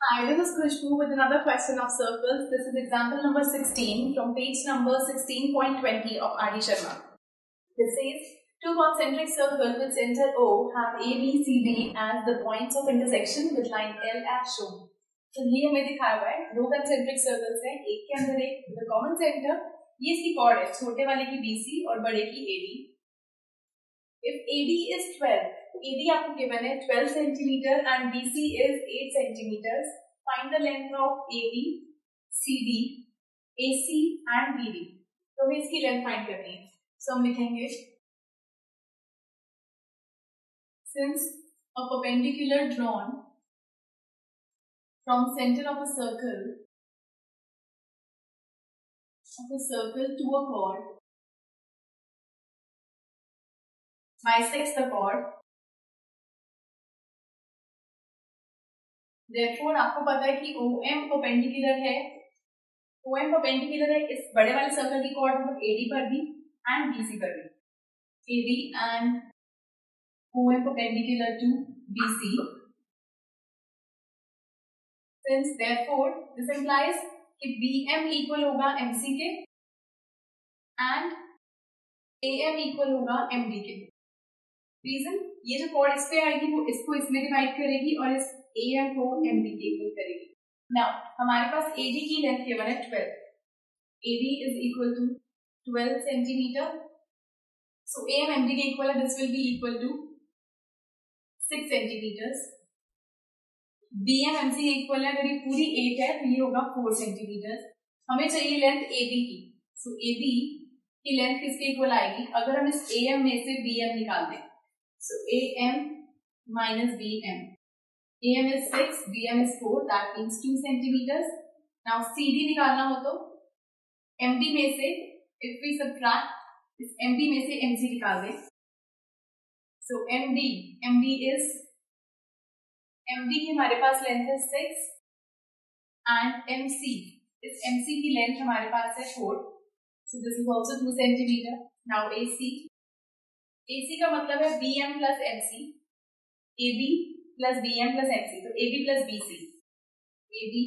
Hi, this is Khushbu with another question of circles. This is example number 16 from page number 16.20 of R.D. Sharma. This says, two concentric circles with center O have A, B, C, D as the points of intersection with line L as shown. तो ये हमें दिखाया हुआ है दो concentric circles हैं एक के अंदर एक द कॉमन सेंटर ये इसकी कॉर्ड है छोटे वाले की बीसी और बड़े की AD if AD is 12 AD आपको गिवन है 12 centimetre and BC is 8 centimetre find the length of AB, CD, AC and BD तो हमें इसकी लेंथ फाइंड करनी है so, हम लिखेंगे since a perpendicular drawn from center of a circle of a circle to a chord bisects the chord therefore आपको पता है कि ओ एम परपेंडिकुलर है। ओ एम परपेंडिकुलर है, इस बड़े वाले सर्कल की कॉर्ड मतलब एडी पर भी एंड बीसी पर भी। AD and O M perpendicular to BC since therefore this implies कि बी एम इक्वल होगा एमसी के एंड ए एम इक्वल होगा एमडी के। रीजन ये जो कॉर्ड इस पे आएगी, वो इसको इसमें डिवाइड करेगी और इस ए एम को एम डी के इक्वल करेगी। नाउ हमारे पास ए डी की लेंथ केवल है twelve A D is equal to twelve centimetre so A M M D के इक्वल है this will be equal to six centimetres B M M C equal है, अगर ये पूरी एट है तो ये होगा फोर सेंटीमीटर हमें चाहिए लेंथ ए बी की। सो ए बी की लेंथ किसके इक्वल आएगी? अगर हम इस ए एम में से बी एम निकाल दें। M minus B M AM is 6, BM is 4, that means 2 centimeters. Now CD निकालना हो तो MD में से if we subtract इस MD में से MC निकाल दें so MD MD is MD की हमारे पास लेंथ है 6 and MC इस MC की लेंथ हमारे पास है 4 so this is also 2 centimeter now AC AC का मतलब है BM plus MC AB plus B M plus M C तो A B plus B C A B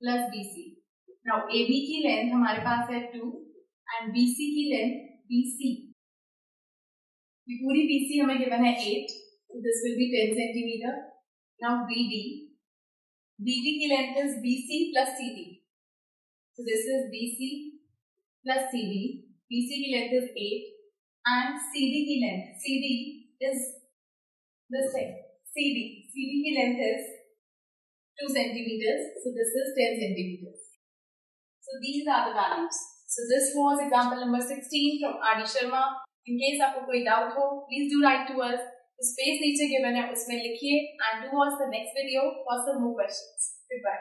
plus B C now A B की length हमारे पास है to and B C की length B C पूरी B C हमें given है eight this will be ten centimetre now B D B D की length is B C plus C D so, this is BC plus CD. BC की length is 8 and CD की length CD is the same. CD. CD की length is 2 centimeters. So this is 10 centimeters. So these are the values. So this was example number 16 from R.D. Sharma. In case आपको कोई doubt हो, please do write to us. The space नीचे given है उसमें लिखिए and do watch the next video for some more questions. Goodbye.